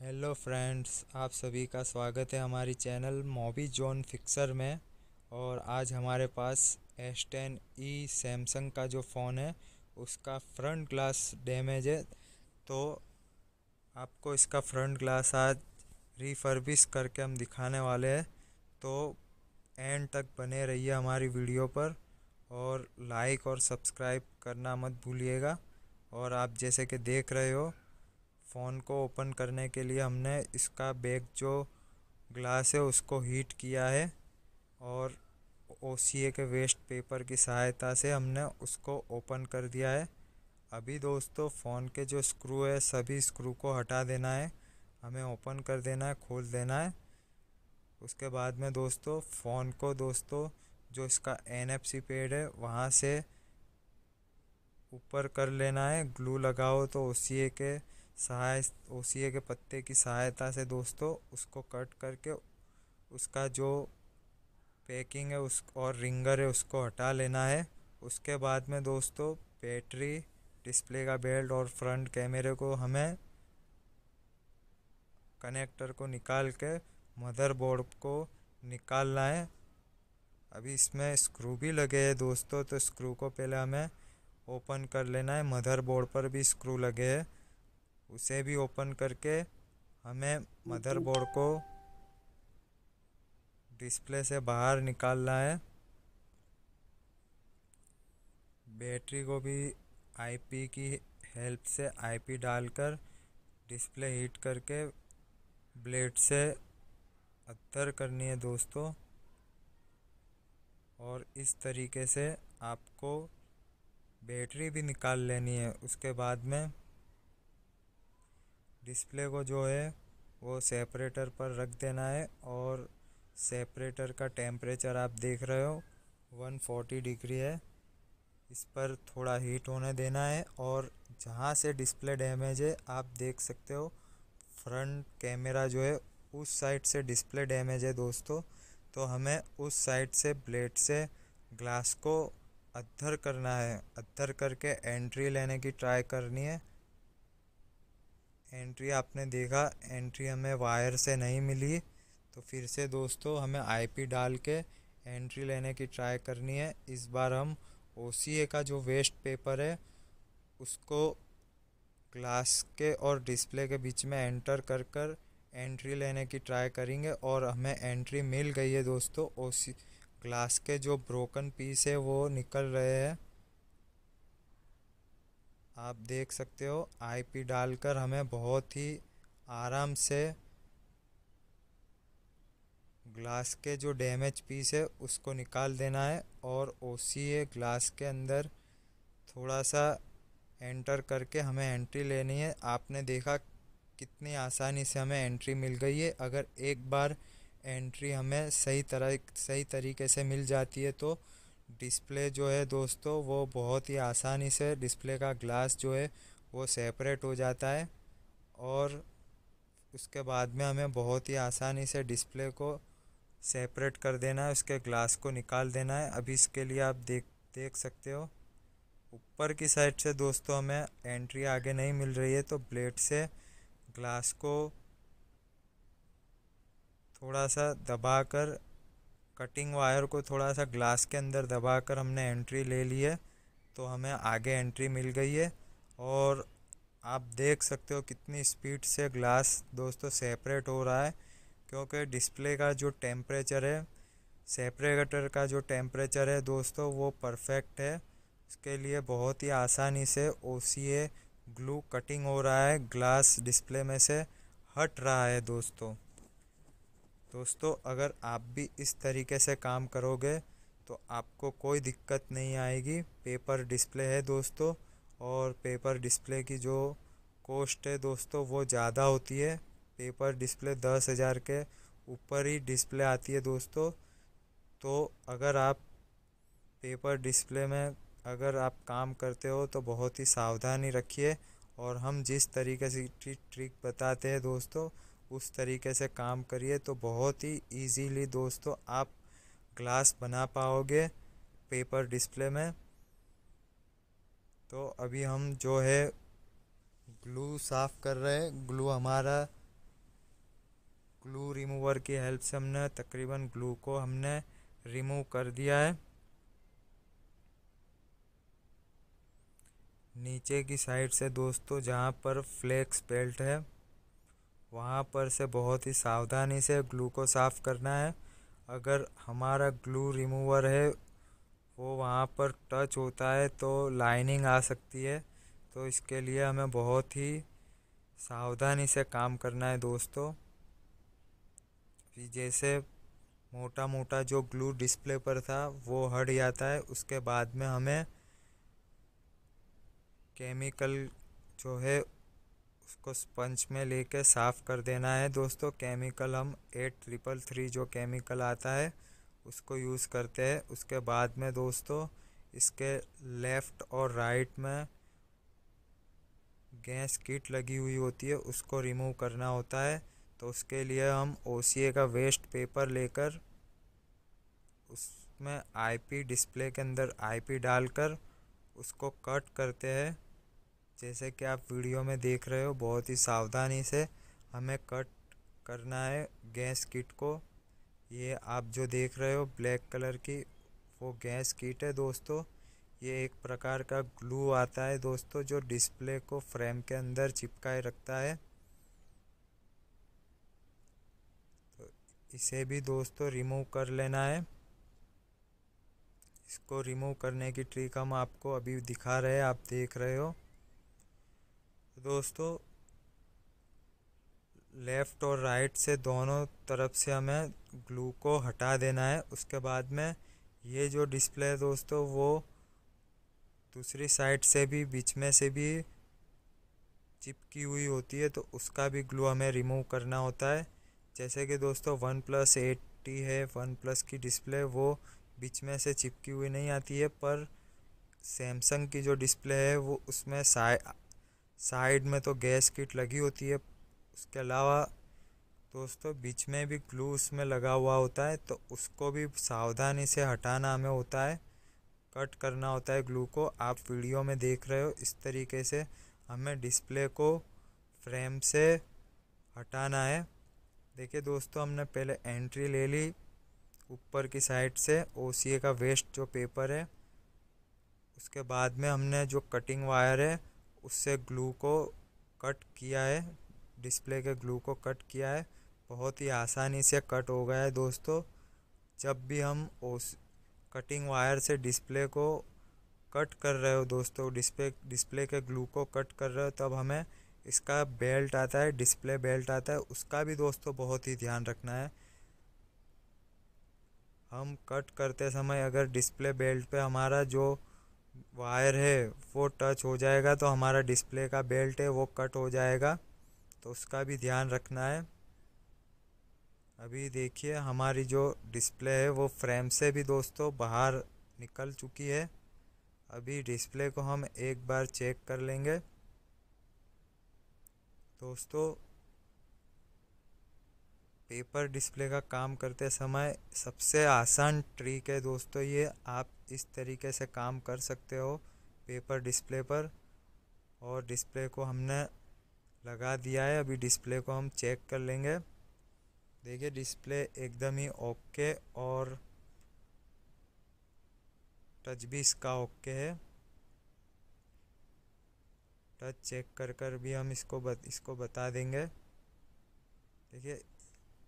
Hello friends, आप सभी का स्वागत है हमारी चैनल मोबी जोन फिक्सर में। और आज हमारे पास एस टेन ई सैमसंग का जो फ़ोन है, उसका फ्रंट ग्लास डैमेज है। तो आपको इसका फ्रंट ग्लास आज रिफर्बिश करके हम दिखाने वाले हैं। तो एंड तक बने रहिए हमारी वीडियो पर और लाइक और सब्सक्राइब करना मत भूलिएगा। और आप जैसे कि देख रहे हो फ़ोन को ओपन करने के लिए हमने इसका बैक जो ग्लास है उसको हीट किया है और ओसीए के वेस्ट पेपर की सहायता से हमने उसको ओपन कर दिया है। अभी दोस्तों फ़ोन के जो स्क्रू है, सभी स्क्रू को हटा देना है, हमें ओपन कर देना है, खोल देना है। उसके बाद में दोस्तों फ़ोन को दोस्तों जो इसका एनएफसी पेड है, वहाँ से ऊपर कर लेना है। ग्लू लगाओ तो ओसीए के सहाय ओ के पत्ते की सहायता से दोस्तों उसको कट करके उसका जो पैकिंग है उस और रिंगर है उसको हटा लेना है। उसके बाद में दोस्तों बैटरी डिस्प्ले का बेल्ट और फ्रंट कैमरे को हमें कनेक्टर को निकाल के मदरबोर्ड को निकालना है। अभी इसमें स्क्रू भी लगे हैं दोस्तों तो स्क्रू को पहले हमें ओपन कर लेना है। मदरबोर्ड पर भी स्क्रू लगे हैं। उसे भी ओपन करके हमें मदरबोर्ड को डिस्प्ले से बाहर निकालना है। बैटरी को भी आईपी की हेल्प से आईपी डालकर डिस्प्ले हीट करके ब्लेड से अत्तर करनी है दोस्तों। और इस तरीके से आपको बैटरी भी निकाल लेनी है। उसके बाद में डिस्प्ले को जो है, वो सेपरेटर पर रख देना है और सेपरेटर का टेम्परेचर आप देख रहे हो 140 डिग्री है। इस पर थोड़ा हीट होने देना है और जहाँ से डिस्प्ले डैमेज है, आप देख सकते हो, फ्रंट कैमरा जो है, उस साइड से डिस्प्ले डैमेज है दोस्तों। तो हमें उस साइड से ब्लेड से ग्लास को अद्धर करना है अद्धर करके एंट्री लेने की ट्राई करनी है। एंट्री आपने देखा, एंट्री हमें वायर से नहीं मिली तो फिर से दोस्तों हमें आईपी डाल के एंट्री लेने की ट्राई करनी है। इस बार हम ओसीए का जो वेस्ट पेपर है, उसको ग्लास के और डिस्प्ले के बीच में एंटर कर कर एंट्री लेने की ट्राई करेंगे और हमें एंट्री मिल गई है दोस्तों। ओसी ग्लास के जो ब्रोकन पीस है, वो निकल रहे हैं। आप देख सकते हो आईपी डालकर हमें बहुत ही आराम से ग्लास के जो डैमेज पीस है, उसको निकाल देना है और ओ ग्लास के अंदर थोड़ा सा एंटर करके हमें एंट्री लेनी है। आपने देखा कितनी आसानी से हमें एंट्री मिल गई है। अगर एक बार एंट्री हमें सही तरह, सही तरीके से मिल जाती है तो डिस्प्ले जो है दोस्तों, वो बहुत ही आसानी से डिस्प्ले का ग्लास जो है, वो सेपरेट हो जाता है। और उसके बाद में हमें बहुत ही आसानी से डिस्प्ले को सेपरेट कर देना है, उसके ग्लास को निकाल देना है। अभी इसके लिए आप देख देख सकते हो। ऊपर की साइड से दोस्तों हमें एंट्री आगे नहीं मिल रही है तो ब्लेड से ग्लास को थोड़ा सा दबाकर कटिंग वायर को थोड़ा सा ग्लास के अंदर दबाकर हमने एंट्री ले ली है तो हमें आगे एंट्री मिल गई है। और आप देख सकते हो कितनी स्पीड से ग्लास दोस्तों सेपरेट हो रहा है, क्योंकि डिस्प्ले का जो टेम्परेचर है सेपरेटर का जो टेम्परेचर है दोस्तों वो परफेक्ट है। उसके लिए बहुत ही आसानी से ओसीए ग्लू कटिंग हो रहा है, ग्लास डिस्प्ले में से हट रहा है दोस्तों। दोस्तों, अगर आप भी इस तरीके से काम करोगे तो आपको कोई दिक्कत नहीं आएगी। पेपर डिस्प्ले है दोस्तों, और पेपर डिस्प्ले की जो कॉस्ट है दोस्तों, वो ज़्यादा होती है। पेपर डिस्प्ले दस हज़ार के ऊपर ही डिस्प्ले आती है दोस्तों। तो अगर आप पेपर डिस्प्ले में अगर आप काम करते हो तो बहुत ही सावधानी रखिए। और हम जिस तरीके से ट्रिक बताते हैं दोस्तों उस तरीके से काम करिए तो बहुत ही इजीली दोस्तों आप ग्लास बना पाओगे पेपर डिस्प्ले में। तो अभी हम जो है ग्लू साफ़ कर रहे हैं। ग्लू हमारा ग्लू रिमूवर की हेल्प से हमने तकरीबन ग्लू को हमने रिमूव कर दिया है। नीचे की साइड से दोस्तों जहाँ पर फ्लेक्स बेल्ट है। वहाँ पर से बहुत ही सावधानी से ग्लू को साफ़ करना है। अगर हमारा ग्लू रिमूवर है, वो वहाँ पर टच होता है तो लाइनिंग आ सकती है। तो इसके लिए हमें बहुत ही सावधानी से काम करना है दोस्तों। जैसे मोटा मोटा जो ग्लू डिस्प्ले पर था, वो हट जाता है। उसके बाद में हमें केमिकल जो है उसको स्पंज में लेके साफ़ कर देना है। दोस्तों, केमिकल हम एट ट्रिपल थ्री जो केमिकल आता है, उसको यूज़ करते हैं। उसके बाद में दोस्तों, इसके लेफ़्ट और राइट में गैस किट लगी हुई होती है, उसको रिमूव करना होता है। तो उसके लिए हम ओसीए का वेस्ट पेपर लेकर उसमें आईपी डिस्प्ले के अंदर आईपी डालकर उसको कट करते हैं। जैसे कि आप वीडियो में देख रहे हो, बहुत ही सावधानी से हमें कट करना है गैस किट को। ये आप जो देख रहे हो, ब्लैक कलर की वो गैस किट है दोस्तों। ये एक प्रकार का ग्लू आता है दोस्तों, जो डिस्प्ले को फ्रेम के अंदर चिपकाए रखता है। तो इसे भी दोस्तों रिमूव कर लेना है। इसको रिमूव करने की ट्रिक हम आपको अभी दिखा रहे हैं, आप देख रहे हो। दोस्तों, लेफ़्ट और राइट से दोनों तरफ़ से हमें ग्लू को हटा देना है। उसके बाद में ये जो डिस्प्ले है दोस्तों, वो दूसरी साइड से भी, बीच में से भी चिपकी हुई होती है तो उसका भी ग्लू हमें रिमूव करना होता है। जैसे कि दोस्तों, वन प्लस एट्टी है, वन प्लस की डिस्प्ले, वो बीच में से चिपकी हुई नहीं आती है, पर सैमसंग की जो डिस्प्ले है, वो उसमें साइड साइड में तो गैस किट लगी होती है, उसके अलावा दोस्तों बीच में भी ग्लू उसमें लगा हुआ होता है तो उसको भी सावधानी से हटाना हमें होता है, कट करना होता है ग्लू को। आप वीडियो में देख रहे हो, इस तरीके से हमें डिस्प्ले को फ्रेम से हटाना है। देखिए दोस्तों, हमने पहले एंट्री ले ली ऊपर की साइड से ओ का वेस्ट जो पेपर है, उसके बाद में हमने जो कटिंग वायर है उससे ग्लू को कट किया है, डिस्प्ले के ग्लू को कट किया है। बहुत ही आसानी से कट हो गया है दोस्तों। जब भी हम उस कटिंग वायर से डिस्प्ले को कट कर रहे हो दोस्तों, डिस्प्ले डिस्प्ले के ग्लू को कट कर रहे हो, तब हमें इसका बेल्ट आता है, डिस्प्ले बेल्ट आता है। उसका भी दोस्तों बहुत ही ध्यान रखना है। हम कट करते समय अगर डिस्प्ले बेल्ट पे हमारा जो वायर है, वो टच हो जाएगा तो हमारा डिस्प्ले का बेल्ट है, वो कट हो जाएगा। तो उसका भी ध्यान रखना है। अभी देखिए, हमारी जो डिस्प्ले है, वो फ्रेम से भी दोस्तों बाहर निकल चुकी है। अभी डिस्प्ले को हम एक बार चेक कर लेंगे। दोस्तों पेपर डिस्प्ले का काम करते समय सबसे आसान ट्रिक है दोस्तों ये आप इस तरीके से काम कर सकते हो पेपर डिस्प्ले पर। और डिस्प्ले को हमने लगा दिया है अभी डिस्प्ले को हम चेक कर लेंगे। देखिए डिस्प्ले एकदम ही ओके और टच भी इसका ओके है। टच चेक कर कर भी हम इसको बत, इसको बता देंगे। देखिए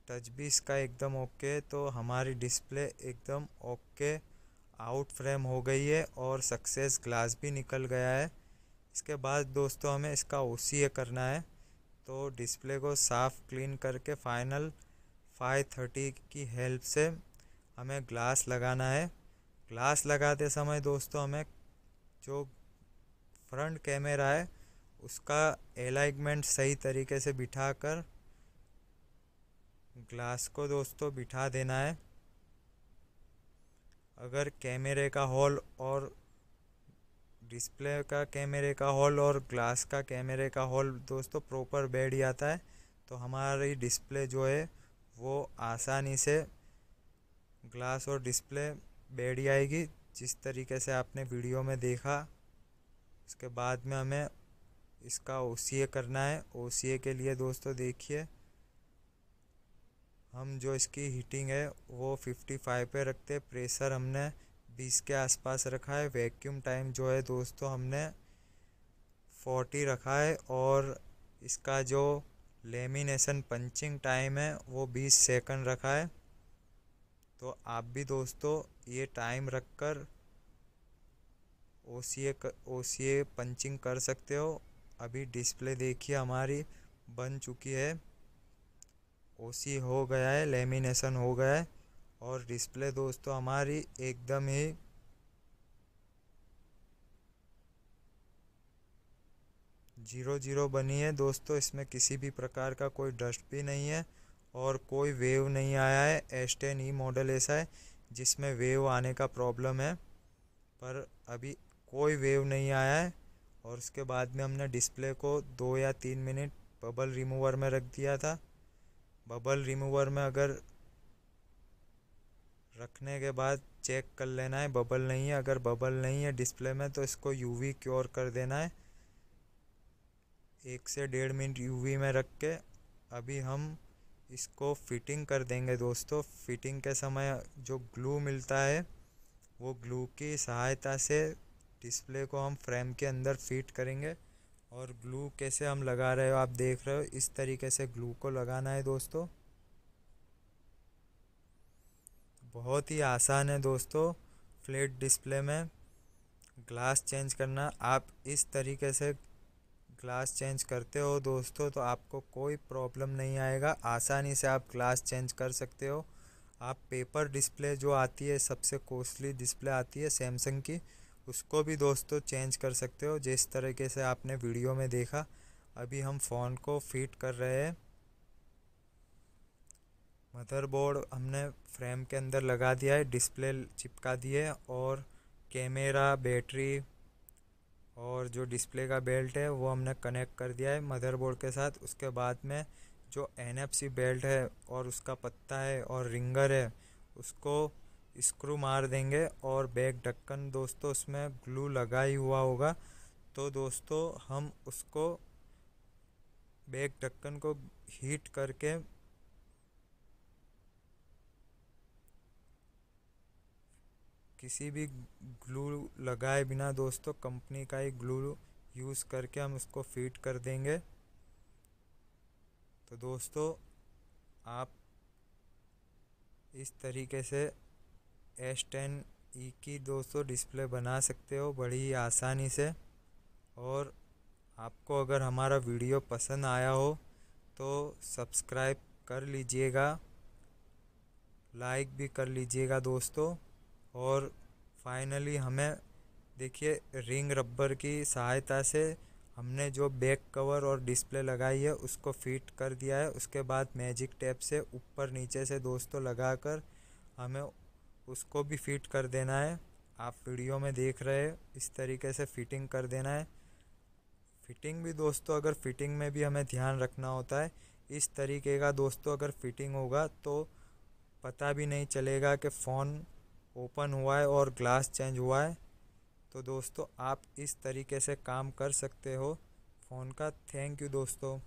टच भी इसका एकदम ओके तो हमारी डिस्प्ले एकदम ओके आउट फ्रेम हो गई है और सक्सेस ग्लास भी निकल गया है। इसके बाद दोस्तों हमें इसका ओसीए करना है। तो डिस्प्ले को साफ़ क्लीन करके फाइनल 530 की हेल्प से हमें ग्लास लगाना है। ग्लास लगाते समय दोस्तों हमें जो फ्रंट कैमरा है, उसका एलाइनमेंट सही तरीके से बिठाकर ग्लास को दोस्तों बिठा देना है। अगर कैमरे का हॉल और डिस्प्ले का कैमरे का हॉल और ग्लास का कैमरे का हॉल दोस्तों प्रॉपर बैठ जाता है तो हमारी डिस्प्ले जो है वो आसानी से ग्लास और डिस्प्ले बैठ जाएगी। जिस तरीके से आपने वीडियो में देखा, उसके बाद में हमें इसका ओसीए करना है। ओसीए के लिए दोस्तों देखिए हम जो इसकी हीटिंग है, वो 55 पे रखते हैं। प्रेशर हमने 20 के आसपास रखा है। वैक्यूम टाइम जो है दोस्तों, हमने 40 रखा है और इसका जो लेमिनेशन पंचिंग टाइम है, वो 20 सेकंड रखा है। तो आप भी दोस्तों, ये टाइम रखकर ओ सी ओ सी ए पंचिंग कर सकते हो। अभी डिस्प्ले देखिए, हमारी बन चुकी है। ओ सी हो गया है, लेमिनेशन हो गया है। और डिस्प्ले दोस्तों, हमारी एकदम ही ज़ीरो ज़ीरो बनी है। दोस्तों, इसमें किसी भी प्रकार का कोई डस्ट भी नहीं है और कोई वेव नहीं आया है। एस टेन ई मॉडल ऐसा है, जिसमें वेव आने का प्रॉब्लम है। पर अभी कोई वेव नहीं आया है और उसके बाद में हमने डिस्प्ले को दो या तीन मिनट बबल रिमूवर में रख दिया था। बबल रिमूवर में अगर रखने के बाद चेक कर लेना है, बबल नहीं है, अगर बबल नहीं है डिस्प्ले में तो इसको यूवी क्योर कर देना है। एक से डेढ़ मिनट यूवी में रख के अभी हम इसको फिटिंग कर देंगे दोस्तों। फिटिंग के समय जो ग्लू मिलता है, वो ग्लू की सहायता से डिस्प्ले को हम फ्रेम के अंदर फिट करेंगे। और ग्लू कैसे हम लगा रहे हो, आप देख रहे हो, इस तरीके से ग्लू को लगाना है दोस्तों। बहुत ही आसान है दोस्तों फ्लैट डिस्प्ले में ग्लास चेंज करना। आप इस तरीके से ग्लास चेंज करते हो दोस्तों तो आपको कोई प्रॉब्लम नहीं आएगा। आसानी से आप ग्लास चेंज कर सकते हो। आप पेपर डिस्प्ले जो आती है, सबसे कॉस्टली डिस्प्ले आती है सैमसंग की उसको भी दोस्तों चेंज कर सकते हो, जिस तरीके से आपने वीडियो में देखा। अभी हम फ़ोन को फिट कर रहे हैं। मदरबोर्ड हमने फ्रेम के अंदर लगा दिया है डिस्प्ले चिपका दिए और कैमरा बैटरी और जो डिस्प्ले का बेल्ट है, वो हमने कनेक्ट कर दिया है मदरबोर्ड के साथ। उसके बाद में जो एनएफसी बेल्ट है और उसका पत्ता है और रिंगर है, उसको स्क्रू मार देंगे और बैक ढक्कन दोस्तों उसमें ग्लू लगा ही हुआ होगा। तो दोस्तों हम उसको बैक ढक्कन को हीट करके किसी भी ग्लू लगाए बिना दोस्तों कंपनी का ही ग्लू यूज़ करके हम उसको फिट कर देंगे। तो दोस्तों आप इस तरीके से एस टेन ई की दोस्तों डिस्प्ले बना सकते हो बड़ी आसानी से। और आपको अगर हमारा वीडियो पसंद आया हो तो सब्सक्राइब कर लीजिएगा, लाइक भी कर लीजिएगा दोस्तों। और फाइनली हमें देखिए रिंग रबर की सहायता से हमने जो बैक कवर और डिस्प्ले लगाई है उसको फिट कर दिया है। उसके बाद मैजिक टेप से ऊपर नीचे से दोस्तों लगाकर हमें उसको भी फिट कर देना है। आप वीडियो में देख रहे हैं, इस तरीके से फिटिंग कर देना है। फिटिंग भी दोस्तों, अगर फिटिंग में भी हमें ध्यान रखना होता है, इस तरीके का दोस्तों अगर फिटिंग होगा तो पता भी नहीं चलेगा कि फ़ोन ओपन हुआ है और ग्लास चेंज हुआ है। तो दोस्तों, आप इस तरीके से काम कर सकते हो। फ़ोन का थैंक यू दोस्तों।